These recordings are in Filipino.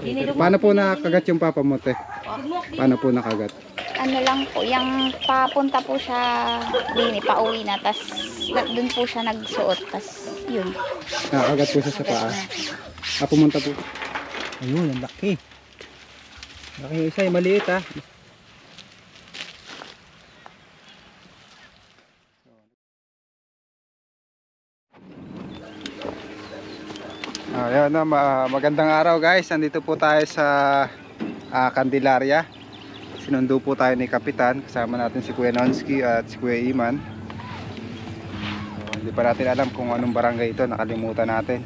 Dinilog- Paano po nakagat yung papa mo, te? Paano po nakagat? ano lang po, yung papunta po siya din, pauwi na, tas dun po siya nagsuot, tas yun. Nakagat po siya sa paa. Ah, pumunta po. Ayun, ang laki. Laki yung isa, yung maliit ah. Ayan na, ma- magandang araw guys. Nandito po tayo sa ah, Candelaria. Sinundo po tayo ni Kapitan. Kasama natin si Kuya Nonsky at si Kuya Iman. So, hindi pa natin alam kung anong barangay ito. Nakalimutan natin.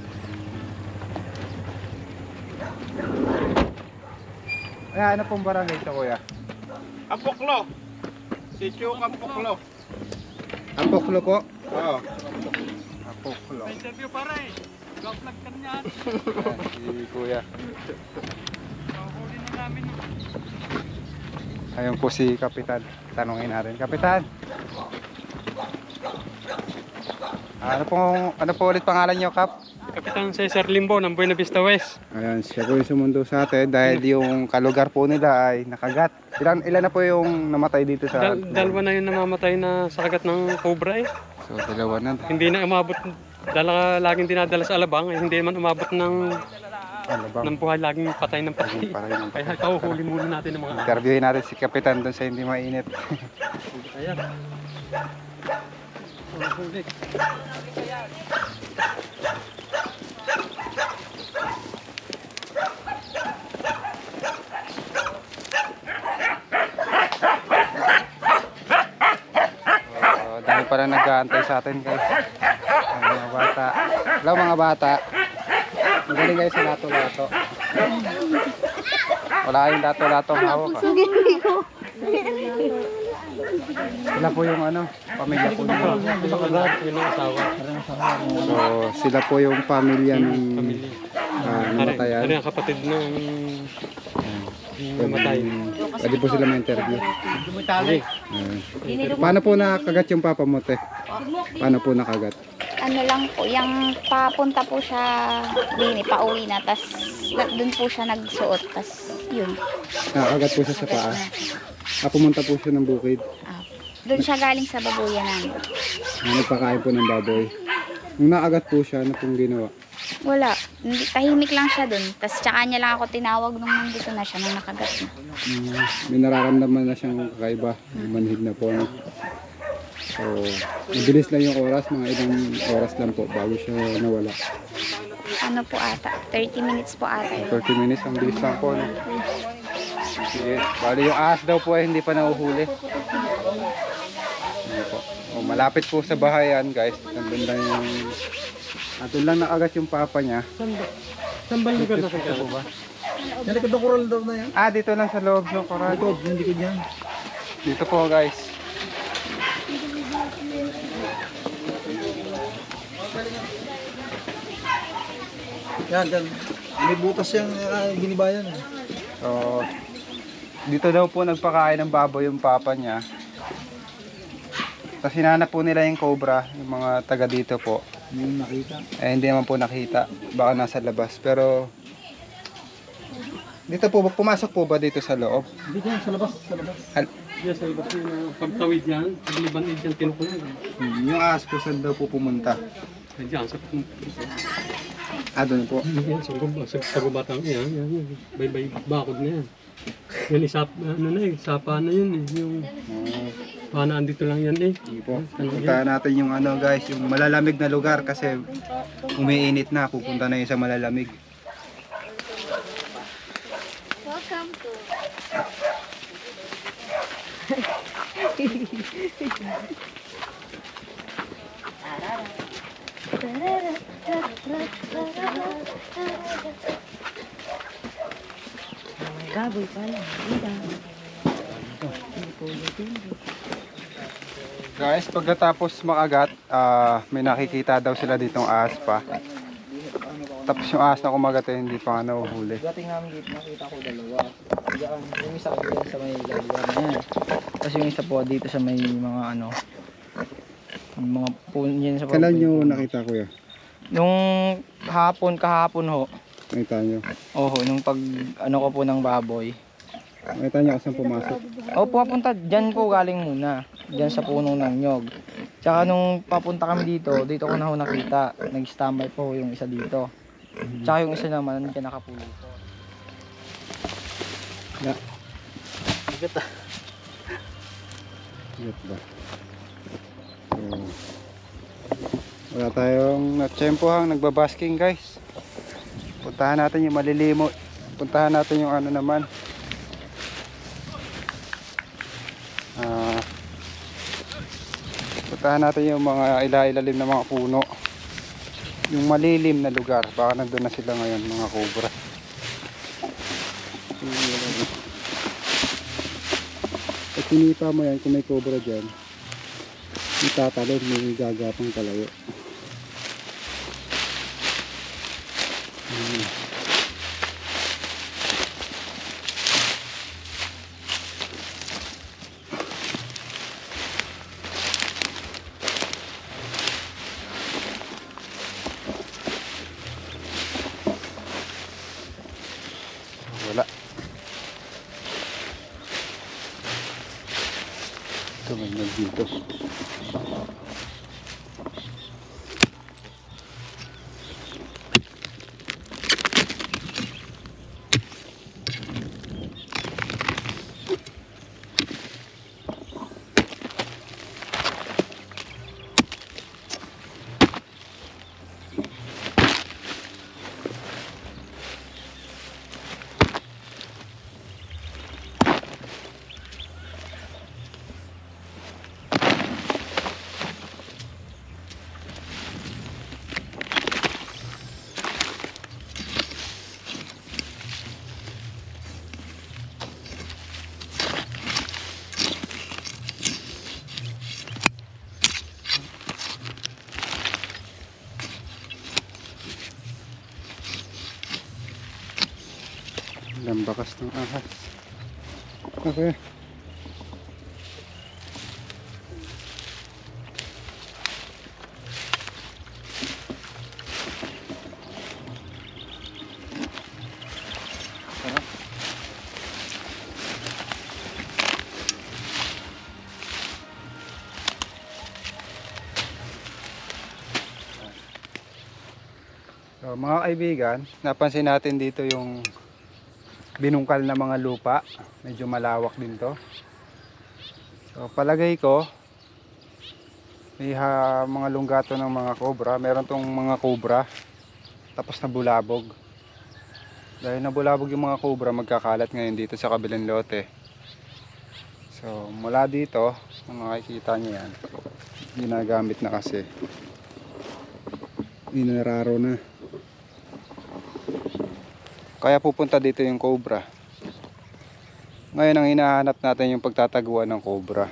Ay, ano pong barangay ito kuya? Apoklo. Sityo Apoklo. Apoklo po. Oo. Apoklo. Interview pare. Ga-vlog ka. Ayan, si kuya. Na namin. Ayun po si Kapitan. Tanungin natin. Kapitan! Ano pong, ano po ulit pangalan niyo, Kap? Kapitan Cesar Limbo ng Buena Vista West. Ayan, siya po yung sumundo sa atin dahil yung kalugar po nila ay nakagat. Ilan, ilan na po yung namatay dito sa... Dal- dalawa na yung namamatay na sa kagat ng cobra eh. So, dalawa na. Hindi na umabot. Dala, laging dinadala sa alabang. Eh, hindi man umabot ng, Ano ba? ng buhay. Laging patay ng patay. Patay ng patay. Kaya kauhuli muna natin ng mga Interviewin natin si Kapitan doon sa hindi mainit. Ayan. Huli. Pala nag-aantay sa atin guys. Ang mga bata. Hello mga bata. Magaling guys sa lato-lato. Wala kayong lato-lato ang hawak ah. Sila po yung ano, pamilya po nila. So, sila po yung pamilya ng Ano namatayan. yung kapatid ng namatay? Pwede po sila ma-interview. Dinilog- Paano po nakagat yung papa mo, te? Paano po nakagat? ano lang po, yung papunta po siya din, pauwi na, tas dun po siya nagsuot, tas yun. Nakagat po siya sa paa. Ah, pumunta po siya ng bukid. Ah, dun siya galing sa babuyan namin. Ah, nagpakain po ng baboy. Nung nakagat po siya, ano pong ginawa? Wala, hindi, tahimik lang siya dun. Tas tsaka niya lang ako tinawag nung nandito na siya, nung nakagat na. Mm, may nararamdaman na siyang kakaiba. Manhid na po. No? So, mabilis lang yung oras. Mga ilang oras lang po bago siya nawala. Ano po ata, 30 minutes po ata yun. 30 minutes, ang bilis lang po. No? Sige. Bali yung ahas daw po ay hindi pa nahuhuli. Po. O, malapit po sa bahayan guys. Nandun lang yung... At doon lang nakagat yung papa niya. Saan ba? Lugar na sa ba? Yan, likod ng coral daw na yan. Ah, dito lang sa loob ng koral. Likod, yung likod yan. Dito po guys. Yan, yan. May butas yung uh, ginibayan. eh. So, dito daw po nagpakain ng baboy yung papa niya. Tapos hinanap po nila yung cobra, yung mga taga dito po. Hindi nakita. Eh, hindi naman po nakita. Baka nasa labas. Pero, dito po, pumasok po ba dito sa loob? Hindi yan, sa labas, sa labas. Al- Yes, sa ibas yung pagtawid yan, pagliban din dyan. Hmm, yung ahas po saan daw po pumunta? Diyan, sa Ah, doon po. yan, sa, gub- sa, sa gubatang yan, yan, yan. Bay-bay bakod na yan. Yan, isap, ano na eh, sapa na yun eh. Yung Oh, panaan dito lang yan eh. sige po. Punta natin yung ano guys, yung malalamig na lugar kasi umiinit na. Pupunta na yung sa malalamig. Welcome to... Gaboy pala. Guys, pagkatapos makagat, ah, may nakikita daw sila ditong ahas pa. Tapos yung ahas na kumagat eh, hindi pa nga nahuhuli. Dating namin dito, nakita ko dalawa. Diyan, yung isa ko dyan sa may lagyan na yan. Tapos yung isa po dito sa may mga ano, yung mga pun yan sa Kailan nyo nakita kuya? Nung hapon, kahapon ho, Nakita nyo. Oo, nung pag ano ko po ng baboy. Nakita nyo kasi pumasok. O, pupunta, dyan po galing muna. Dyan sa punong ng nyog. Tsaka nung papunta kami dito, dito ko na ho nakita. Nag-standby po yung isa dito. Tsaka yung isa naman, nandiyan nakapulo po. Ya. Bigat ah. Get ba? So, wala tayong natsempohang nagbabasking guys. Puntahan natin yung malilimo. Puntahan natin yung ano naman. Ah, puntahan natin yung mga ilailalim na mga puno. Yung malilim na lugar. Baka nandun na sila ngayon mga cobra. Pag sinipa mo yan, kung may cobra dyan, itatalon, may gagapang kalayo. Lambakas ng ahas. Okay. So, mga kaibigan, napansin natin dito yung binungkal na mga lupa. Medyo malawak din to. So, palagay ko, may ha, mga lunggato ng mga cobra. Meron tong mga cobra. Tapos nabulabog. Dahil nabulabog yung mga cobra, magkakalat ngayon dito sa kabilang lote. So, mula dito, kung makikita nyo yan, ginagamit na kasi. Inararo na. Kaya pupunta dito yung cobra. Ngayon ang hinahanap natin yung pagtataguan ng cobra.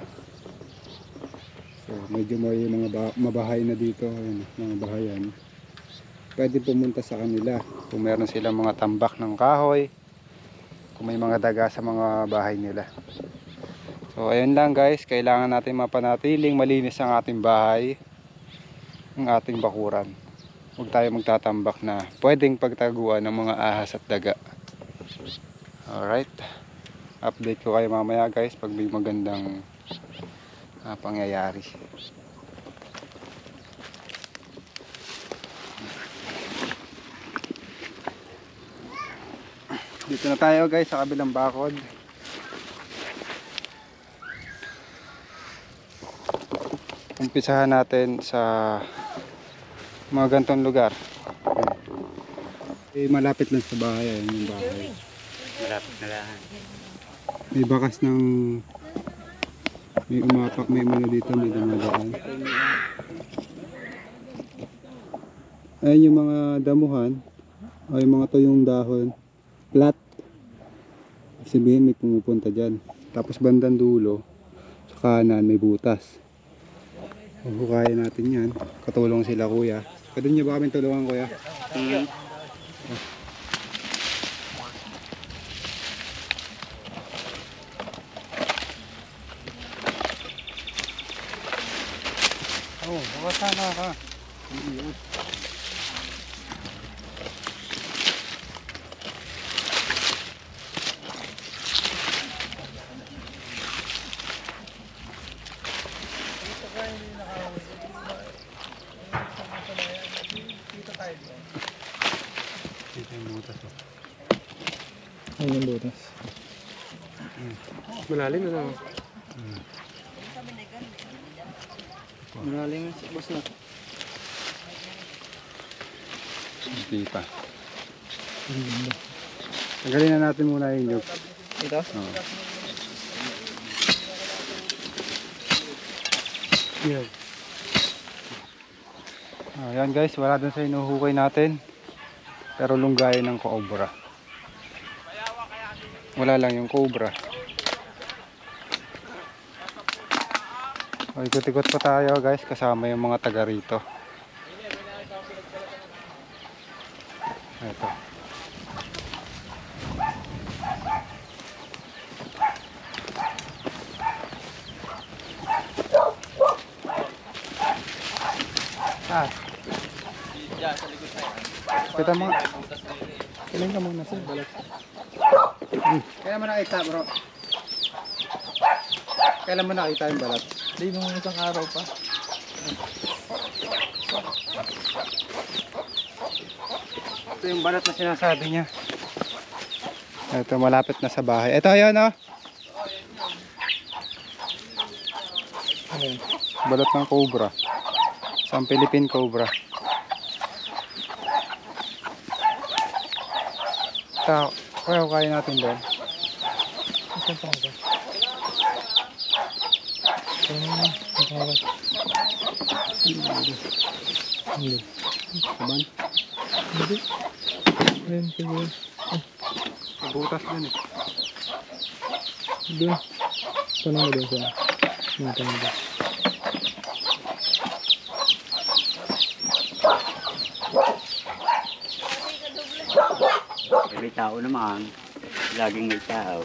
So, medyo may mga ba- mabahay na dito, ayun, mga bahayan. Pwede pumunta sa kanila kung meron silang mga tambak ng kahoy, kung may mga daga sa mga bahay nila. So, ayun lang guys, kailangan natin mapanatiling malinis ang ating bahay, ang ating bakuran huwag tayo magtatambak na pwedeng pagtaguan ng mga ahas at daga. Alright. Update ko kayo mamaya guys pag may magandang ah, pangyayari. Dito na tayo guys sa kabilang bakod. Umpisahan natin sa mga gantong lugar. Eh, malapit lang sa bahay, ayun yung bahay. Malapit na lang. May bakas ng may umapak, may ano dito, may dumadaan. Ayun yung mga damuhan, o yung mga tuyong dahon, flat. Sabihin may pumupunta dyan. Tapos bandang dulo, sa kanan may butas. Huhukayin natin yan. Katulong sila kuya. Pwede niyo ba kami tulungan kuya? Oh, baka sana ka. Ayun yung butas. Malalim na lang. Malalim yung boss na. Hindi pa. Tanggalin na natin muna yung nyug. Ito? Oo. Yan. Ayan guys, wala dun sa inuhukay natin. Pero lunggay ng cobra. Wala lang yung cobra. Ikot-ikot pa tayo guys, kasama yung mga taga rito. Ito. Ah. Kita mo. Kailan ka muna sa balat? Hmm. Kailan mo nakita bro? Kailan mo nakita yung balat? Di nung isang araw pa. Ito yung balat na sinasabi niya. Ito malapit na sa bahay. Ito yun oh. Ayun. Balat ng cobra. Isang Philippine cobra. Ito, kaya kaya natin doon. Isang ba? Ayun. Nakawas. Hindi. Kaban? Hindi. Ayun, siguro. May butas dun eh. Doon. Tanong mo doon sa... Mga. May tao naman. Laging may tao.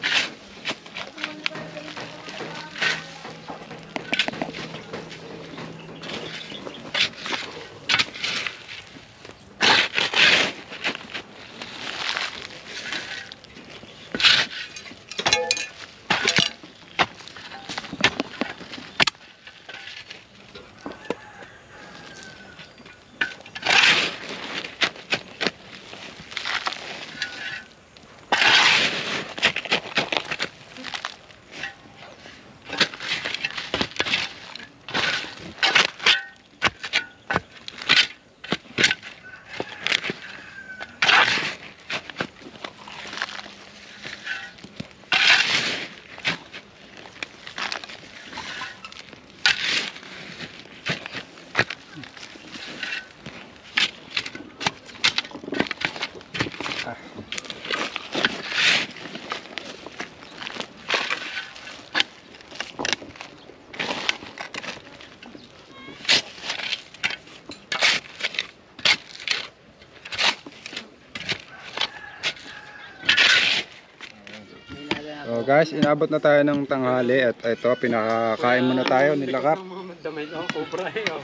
So guys, inabot na tayo ng tanghali at ito, pinakakain muna tayo nila Kap. Damay ko, cobra eh. Oh.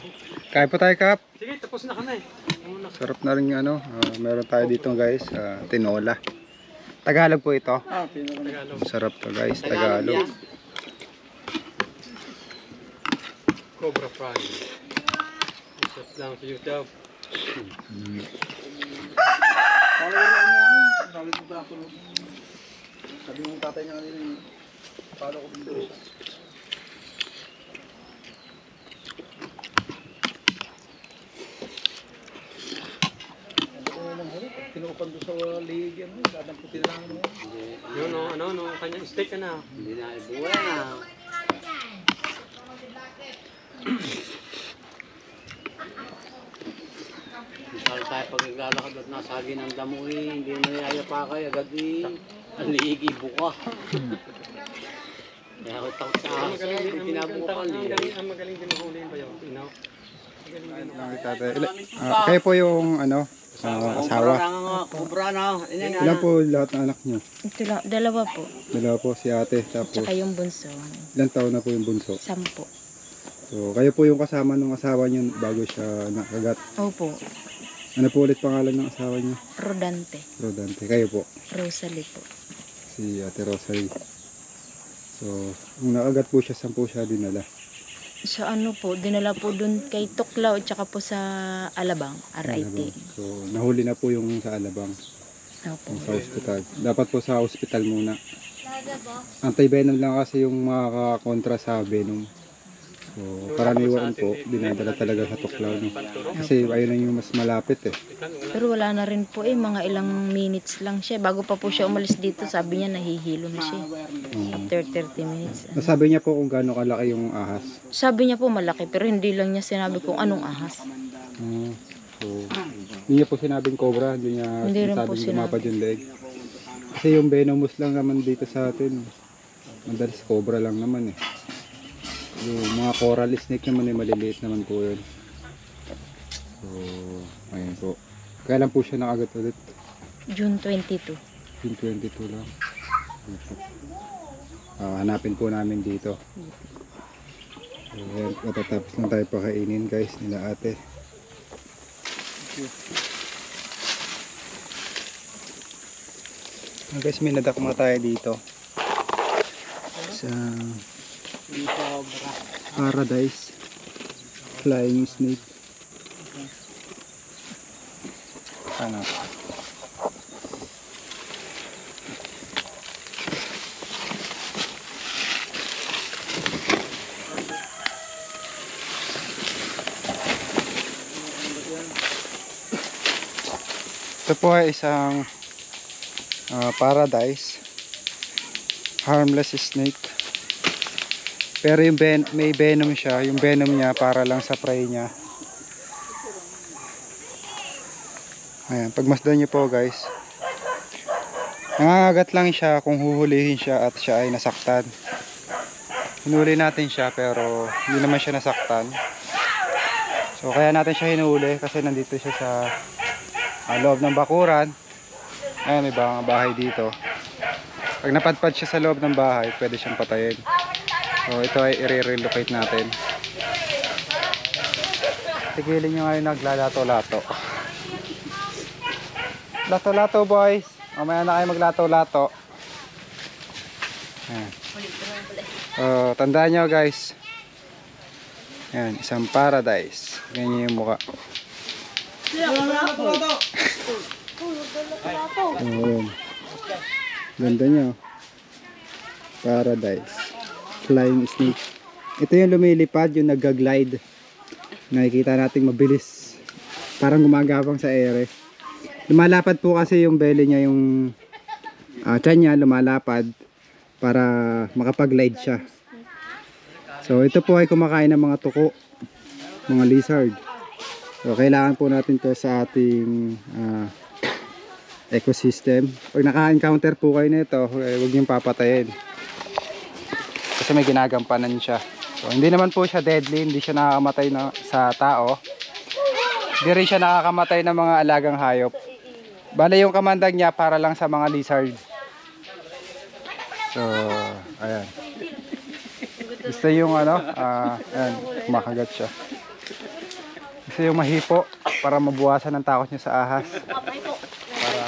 Kain tayo Kap. Sige, tapos na kami. Sarap na rin ano, ah, meron tayo dito guys, ah, tinola. Tagalog po ito. Ah, Tagalog. Sarap to guys, Tagalog. Cobra fry. Isot lang sa YouTube. Yan. Sabi mo tatay niya kanina eh. Follow ko dito. Pinuupan doon sa lig yan, dadamputin lang mo. Yun, no, ano, no, kanyang steak ka na. Hindi na ibuhay na. Misal tayo pag naglalakad at nasagi ng damo eh, hindi mo niyaya pa kayo, agad eh, buka. Kaya ako takot sa Ang aso, magaling din, pag ang magaling, din mahuli yung tatay. Ila- ah, kayo po yung ano, Kubra asawa. na nga, kubra na. Ilan po lahat ng anak niyo? Dalawa po. Dalawa po si ate, tapos Tsaka yung bunso. ilang taon na po yung bunso. Sampo. So, kayo po yung kasama ng asawa niyo bago siya nakagat. Opo. Ano po ulit pangalan ng asawa niyo? Rodante. Rodante. Kayo po, Rosalie po. si ate Rosalie. So, nung nakagat po siya, saan po siya dinala? Sa ano po, dinala po dun kay Tuklaw at tsaka po sa Alabang, RIT. Alabang. So, nahuli na po yung sa Alabang. Opo. Sa hospital. Dapat po sa hospital muna. Anti-venom lang kasi yung makakakontra sa venom. So, karaniwan po, dinadala talaga sa tuklaw. No? Kasi ayun lang yung mas malapit eh. Pero wala na rin po eh, mga ilang minutes lang siya. Bago pa po siya umalis dito, sabi niya nahihilo na siya. After 30 minutes. Nasabi niya po kung gaano kalaki yung ahas. Sabi niya po malaki, pero hindi lang niya sinabi kung anong ahas. Ah, so, hindi niya po sinabing cobra, hindi niya Hindi sinabing lumapad yung leg. Kasi yung venomous lang naman dito sa atin. Madalas cobra lang naman eh. Yung mga coral snake naman eh, maliliit naman po yun. So, ayun po. Kaya lang po siya nakagat ulit. June 22. Yung 22 lang. Ah, hanapin po namin dito. So, ayan, matatapos lang tayo pakainin guys nila ate. Ah, guys, may nadakma tayo dito. Sa Paradise Flying Snake. Ano? Ito po ay isang ah, paradise harmless snake pero yung ven may venom siya yung venom niya para lang sa prey niya. Ayan pagmasdan niyo po guys. Nangangagat lang siya kung huhulihin siya at siya ay nasaktan. Hinuli natin siya pero hindi naman siya nasaktan. So kaya natin siya hinuli kasi nandito siya sa ah, loob ng bakuran. Ayan may bahay dito. Pag napadpad siya sa loob ng bahay pwede siyang patayin so ito ay i-relocate natin tigilin nyo ngayon naglalato-lato lato-lato boys mamaya na kayo maglato-lato ayan oh, tandaan nyo guys ayan isang paradise ganyan yung mukha Ayun. Ganda niya. oh. Paradise. Flying snake. Ito yung lumilipad, yung nag-glide. Nakikita natin mabilis. Parang gumagapang sa ere. Lumalapad po kasi yung belly niya, yung uh, tiyan niya lumalapad para makapag-glide siya. So ito po ay kumakain ng mga tuko, mga lizard. So kailangan po natin to sa ating ah, ecosystem. Pag naka-encounter po kayo nito, eh, huwag niyong papatayin. Kasi may ginagampanan siya. So, hindi naman po siya deadly, hindi siya nakakamatay na, sa tao. Hindi rin siya nakakamatay ng mga alagang hayop. Bale yung kamandag niya para lang sa mga lizard. So, ayan. Gusto yung ano, ah, ayan, kumakagat siya. Gusto yung mahipo para mabuwasan ng takot niya sa ahas. Para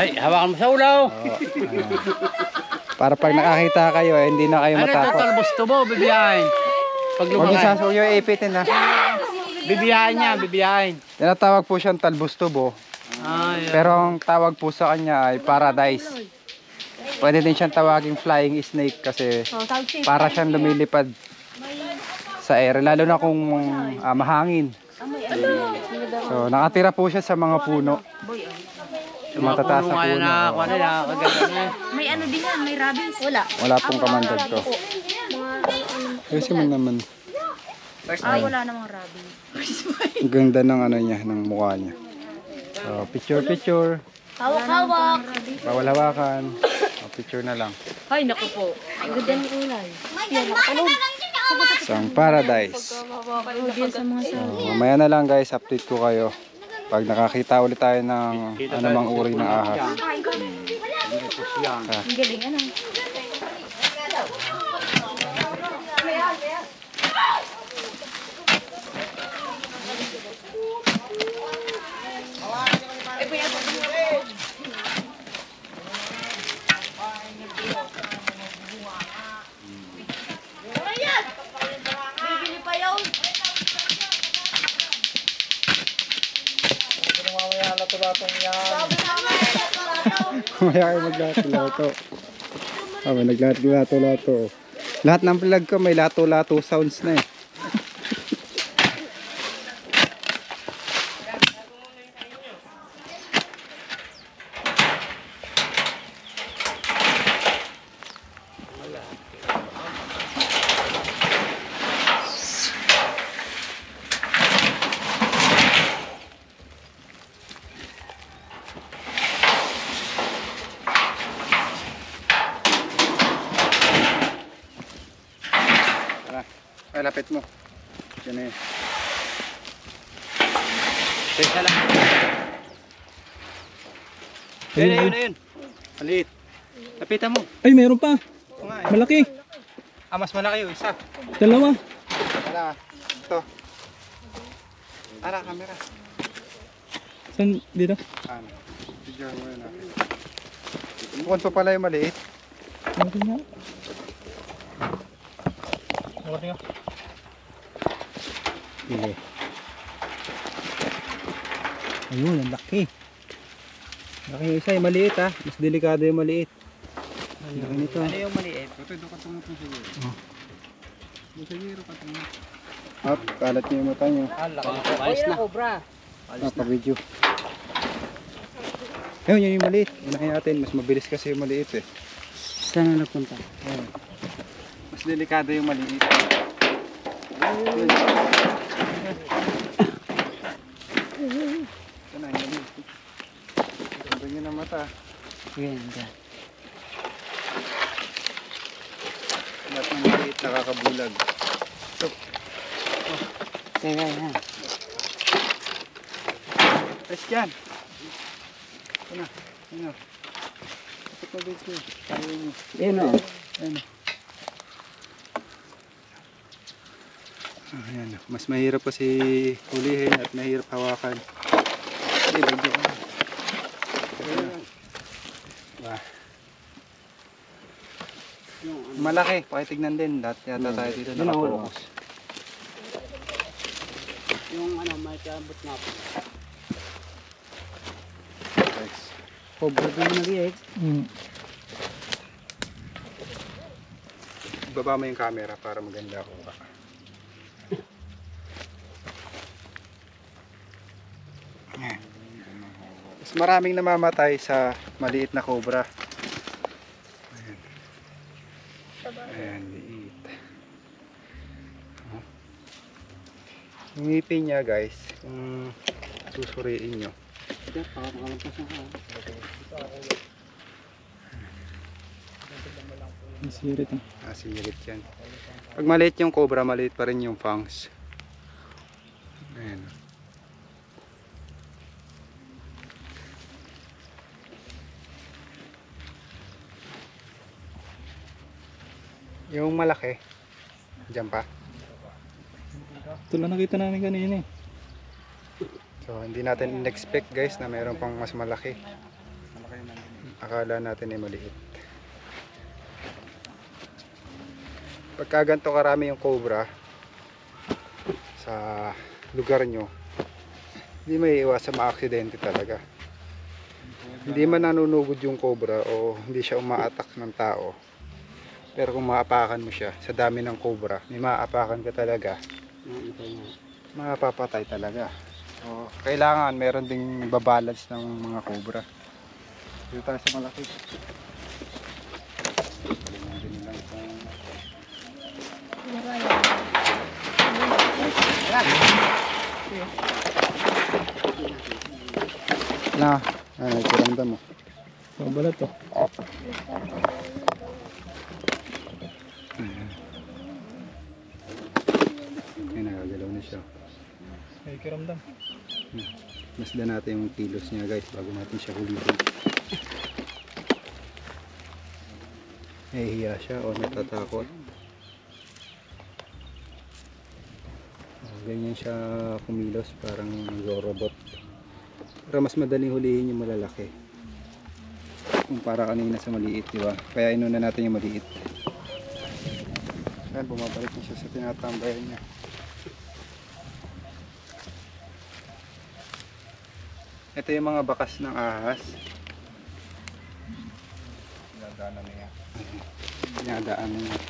Ay, hawakan mo sa ulaw. Oo, ayan. Para pag nakakita kayo, eh, hindi na kayo Ano ito, matakot. talbos to mo, bibiyahin. Pag Huwag niyo lumaki, sasuyo, ipitin ha. bibiyahin niya, bibiyahin. Tinatawag po siyang talbustubo. Ay, Pero ang tawag po sa kanya ay paradise. Pwede din siyang tawaging flying snake kasi para siyang lumilipad sa air. Lalo na kung ah, mahangin. So, nakatira po siya sa mga puno. Sa matataas na puno. na, ano kaganda na. May ano din yan, may rabies. Wala. Wala pong kamandag to. Kasi man naman. Ah, wala namang rabies. Ang ganda ng ano niya, ng mukha niya. So, picture picture. Hawak-hawak. Bawal hawakan. O, picture na lang. Ay, naku po. Ang ganda ng ulay. Isang paradise. Diyan sa mga sa... So, mamaya na lang guys, update ko kayo. Pag nakakita ulit tayo ng anumang uri ng ahas. Ang galing, ano? Mamaya na ito batong yan. Mamaya kayo maglato-lato. Ah, may naglato-lato-lato. Lahat ng vlog ko may lato-lato sounds na eh. Ay, lapit mo. Yan na yun. Teka lang. Ayun, ayun, ayun. Maliit. Lapitan mo. Ay, meron pa. Oo nga eh. Malaki. Ah, mas malaki yung isa. Dalawa. Tara. Ito. Tara, camera. Saan dito? Ano? Video mo yun natin. Bukod pa pala yung maliit. Malaki nga. Malaki nga. Pili. Ayun, ang laki. Laki yung isa, yung maliit ha. Mas delikado yung maliit. Laki nito. Ano yung maliit? Ito, doon ka tumutong sa giro. Oh. Doon sa giro ka tumutong. Up, kalat niyo yung mata niyo. Ayos na. Napag-video. Ayun, yun yung maliit. Unahin natin, mas mabilis kasi yung maliit eh. Saan na nagpunta? Ayun. Mas delikado yung maliit. Ayun. Ito na, yung maliit. Ganda niya ng mata. Ganda. Lahat ng maliit nakakabulag. Teka yan. Ayos yan. Ito na. Ano? Ito pa dito. Ayaw niyo. Yan o. Ayun. Ah, Ayan, mas mahirap kasi hulihin at mahirap hawakan. Hindi, bagyo ka. Ayan. Diba? Malaki, pakitignan din. Lahat yata tayo dito ulo. nakapokus. Yung ano, may kabot na po. Cobra din nag-ieg. Hmm. Ibaba mo yung camera para maganda ako ka. Mas maraming namamatay sa maliit na cobra. Ayan. Ayan, liit. Yung ngipin niya guys, kung susuriin nyo. Ang sirit eh. Ah, singirit yan. Pag maliit yung cobra, maliit pa rin yung fangs. Ayan. Yung malaki, dyan pa. Ito lang nakita namin kanina eh. So, hindi natin in-expect guys na mayroon pang mas malaki. Akala natin ay maliit. Pagka ganito karami yung cobra sa lugar nyo, hindi may iwasan maaksidente talaga. Hindi man nanunugod yung cobra o hindi siya umaatak ng tao. Pero kung maapakan mo siya sa dami ng cobra, may maapakan ka talaga, mapapatay talaga. So, kailangan meron ding babalance ng mga cobra. Dito tayo sa malaki. Na, ano, ikiramdam mo. Mabalat to. Ay, siya. May kiramdam. Masdan natin yung kilos niya guys bago natin siya hulihin. Nahihiya siya o natatakot. Oh, ganyan siya kumilos parang nagro-robot. Para mas madaling hulihin yung malalaki. Kumpara kanina sa maliit, di ba? Kaya inuna natin yung maliit. Ayan, bumabalik na siya sa tinatambayan niya. Ito yung mga bakas ng ahas. Dinadaanan niya. Dinadaanan niya.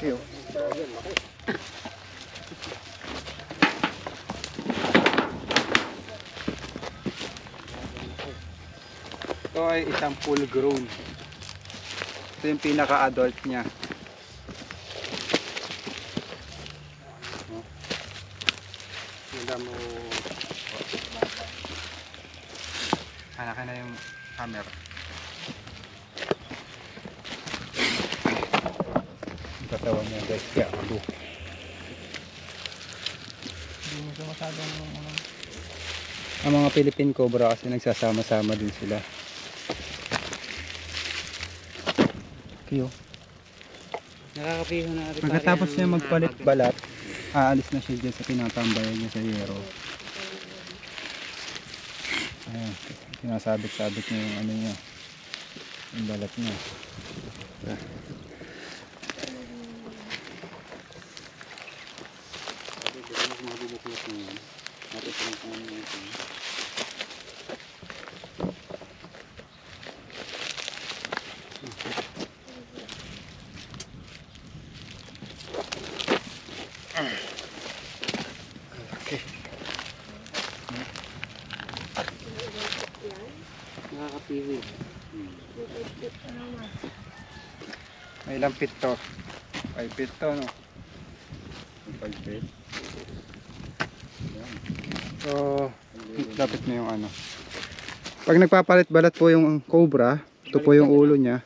Oh. Ito ay isang full grown. Ito yung pinaka-adult niya. Ganda mo. Hanaka na yung camera. Katawan niya guys, kaya abo. Hindi mo siya masyadong Ang mga Philippine Cobra kasi nagsasama-sama din sila. Kiyo. Nakakapiho na rin. Pagkatapos niya magpalit balat, aalis na siya dyan sa tinatambayan niya sa yero. Ayan, sinasabit-sabit niya yung ano niya, yung balat niya. Nakakapiho. May ilang pit to? 5 pit to, no? 5 pit. Ayan. So, dapat na yung ano. Pag nagpapalit balat po yung cobra, ito po yung ulo niya.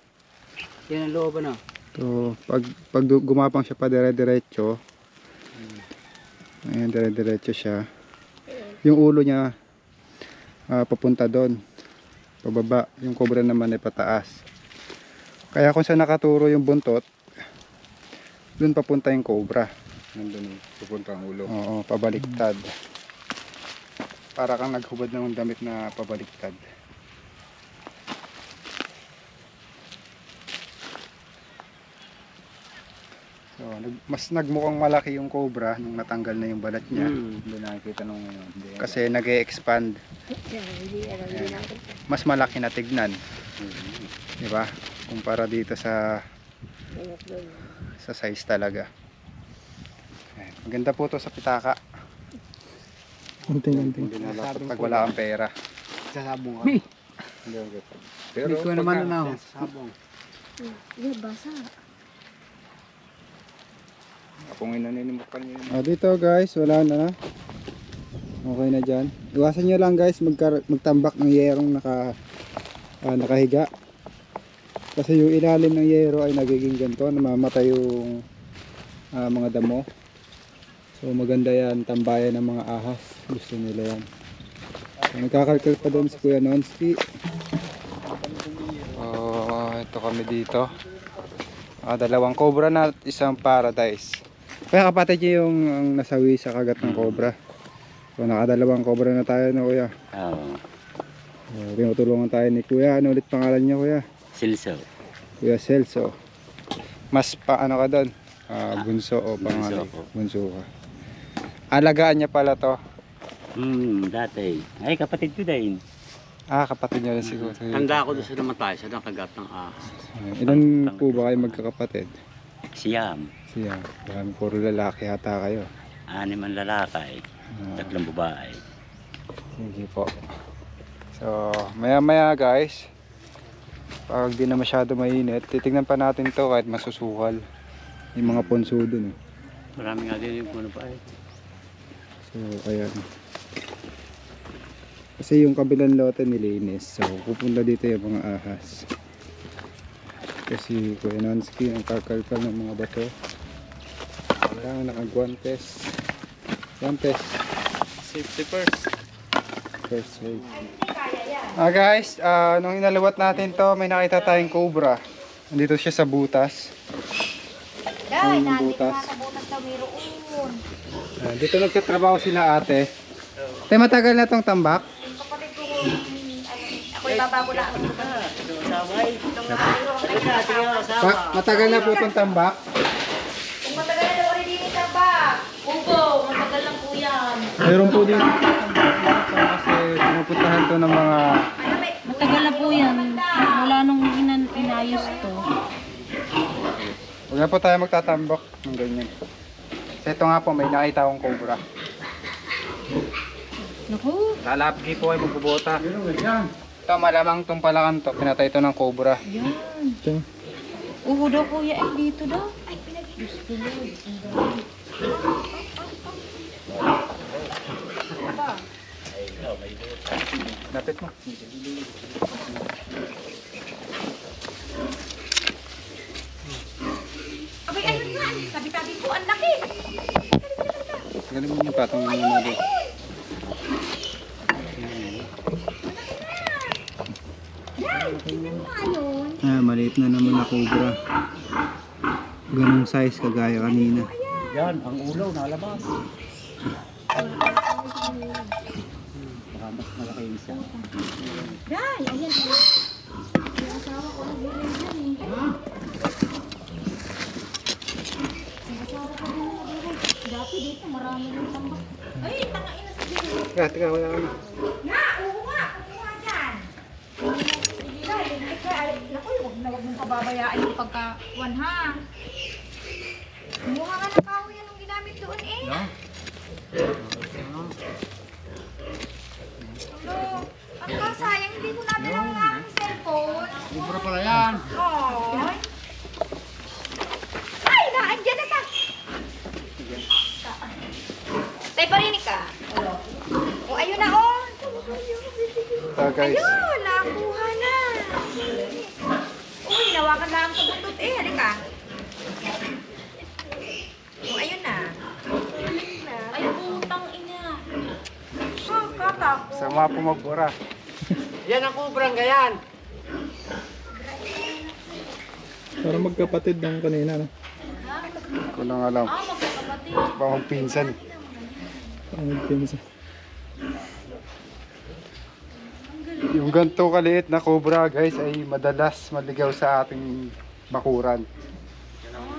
Yan ang loob ano? So, pag, pag gumapang siya pa dire-diretso, ayan, dire-diretso siya. Yung ulo niya, ah, papunta doon. Pababa. Yung cobra naman ay pataas. Kaya kung saan nakaturo yung buntot, doon papunta yung cobra. Nandun pupunta ang ulo. Oo, pabaliktad. Para kang naghubad ng damit na pabaliktad. So, nag, mas nagmukhang malaki yung cobra nung natanggal na yung balat niya. Hmm. Hindi nakikita nung ngayon. Hindi. Kasi nag expand Ayan. Mas malaki na tignan. Di ba? Kumpara dito sa sa size talaga. Ayan. Maganda po to sa pitaka. Unting-unting. Hindi na dapat Pag wala kang pera. Sasabong ka. Gets. Pero Hindi ko naman na- ako. Sasabong. Kung inaninimukan niyo yun. Ah, dito guys, wala na na. Okay na dyan. Iwasan nyo lang guys magtambak ng yerong naka, ah, nakahiga. Kasi yung ilalim ng yero ay nagiging ganito, namamatay yung ah, mga damo. So maganda yan, tambayan ng mga ahas. Gusto nila yan. So, nagkakalkal pa doon si Kuya Nonski. Oh, ito kami dito. Ah, dalawang cobra na isang paradise. Kaya kapatid niya yung ang nasawi sa kagat ng cobra. So nakadalawang cobra na tayo na kuya. Oo. So, tinutulungan tayo ni kuya. Ano ulit pangalan niya kuya? Silso. Kuya Celso. Mas pa ano ka doon? Ah, bunso o pangalan? Bunso ka. Alagaan niya pala to. Hmm, dati. Ay, kapatid ko din. Ah, kapatid niya rin siguro. Tanda ako doon sa namatay, sa nakagat ng ahas. Ah, Ilan po ba kayo magkakapatid? Siyam. Siya. Marami puro lalaki hata kayo. Anim ang lalaki, Ah, tatlong babae. Sige po. So, maya maya guys, pag di na masyado mainit, titignan pa natin to kahit masusukal. Yung mga ponso dun eh. Marami nga din yung puno pa eh. So, ayan. Kasi yung kabilang lote nilinis. So, pupunta dito yung mga ahas. Kasi Kuya Nonsky ang kakalkal ng mga bato. Kailangan nakagwantes. Guantes. Safety first. First aid. Ah guys, uh, nung inalawat natin to, may nakita tayong cobra. Nandito siya sa butas. Dahil natin butas. sa butas daw mayroon. Uh, ah, dito nagtatrabaho sila ate. Te, matagal na tong tambak? Kapatid ko, hmm, ako'y babago na. Ma matagal na po tong tambak? Kung matagal na daw rin din tambak. Ubo, matagal lang po yan. Meron po din. Tambak pumupuntahan to ng mga Matagal na po yan. Mula nung inan inayos to. Huwag na po tayo magtatambak ng ganyan. Kasi ito nga po, may nakita akong cobra. Naku, Lalapgi po ay magbubota. Ito malamang itong palakan to. Pinatay ito ng cobra. yan. Uho daw kuya ay dito daw. Ay, Gusto mo. Lapit mo. Abay, ayun nga. Sabi-sabi ko, ang laki. Galing mo yung patong mga dito. Ah, maliit na naman na cobra. Ganong size kagaya kanina. Yan, ang ulaw nalabas. Baka mas malaki yung Day, ayan. Yung asawa ko nag-ilan dyan eh. Yung asawa ko din. Dati dito, marami tambak. Ay, tanga ina sa dito. Teka, teka, wala ka na. Nga, oo nga. Kumuha dyan. Ikaw, ay, naku, huwag na huwag mong pababayaan yung pagka-one ha. Kumuha ka ng kahoy yan ang ginamit doon eh. Ano? Ang kasayang, hindi ko nadala ang aking cellphone. Sobra pala yan. Ay! Ay, naandyan na sa... Tay, parinig ka. O, ayun na, oh. Ah, guys, Ayun, nakuha na. Uy, nawakan lang sa bundot eh. Halika. O, ayun na. Ay, putang ina. Oh, katak. sama po magbura. Yan ang kubrang gayan. Para magkapatid ng kanina, no? Ko lang alam. Ah, magkakapatid. Baka magpinsan. Baka magpinsan. Yung ganito kaliit na cobra guys ay madalas maligaw sa ating bakuran.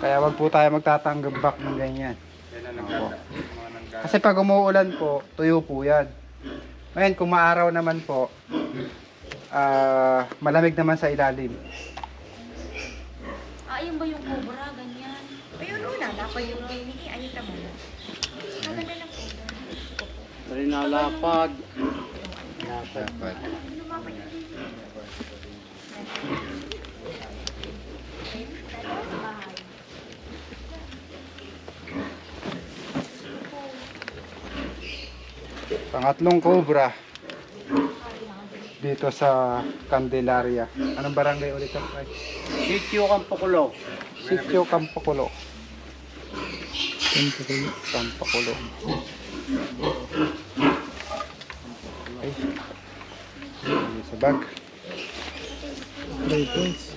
Kaya wag po tayo magtatanggap ng ganyan. Opo. Kasi pag umuulan po, tuyo po yan. Ngayon kung maaraw naman po, ah malamig naman sa ilalim. Ah, ayun ba yung cobra? Ganyan. Ayun, una. Napay yung gini. Ayun ka mo. Maganda lang po. Dali nalapad. Pangatlong cobra dito sa Candelaria. Anong barangay ulit ito? Ay, Sityo Kampukulo. Sitio Campoculo. Campoculo. Okay. Ano sa bag. Three points.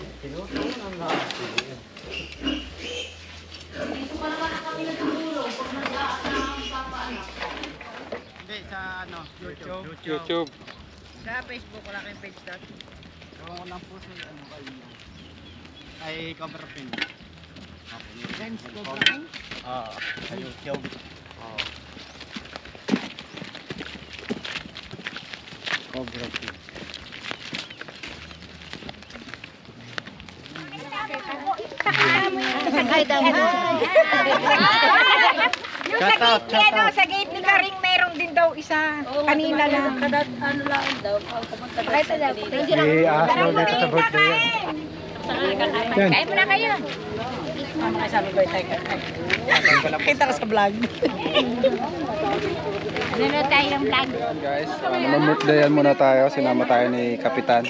Hindi, sa ano, YouTube. YouTube. Sa Facebook, wala kayong page dati. Ewan ko lang po sa ano kayo. Ay, cover pin. Friends, cover pin? Ah, sa YouTube. Cobra pin. Ay, damo. Yung sa gate ni, ano, sa gate ni Karing, meron din daw isa. Kanina lang. Kada ano lang daw. Pumunta daw sa kanila. May aso dito sa birthday yan. Kain mo na kayo. Kita ka sa vlog. Nanonood tayo ng vlog. Guys, uh, mamamurtdayan muna tayo. Sinama tayo ni Kapitan.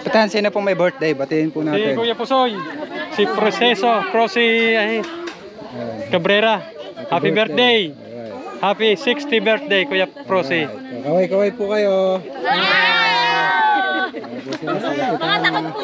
Kapitan, sino pong may birthday? Batiin po Si natin. Kuya Pusoy, si Proceso, Crossy ay, Cabrera. Happy birthday! Happy 60th birthday, Kuya Prosy. Kaway-kaway po kayo. Mga takot po.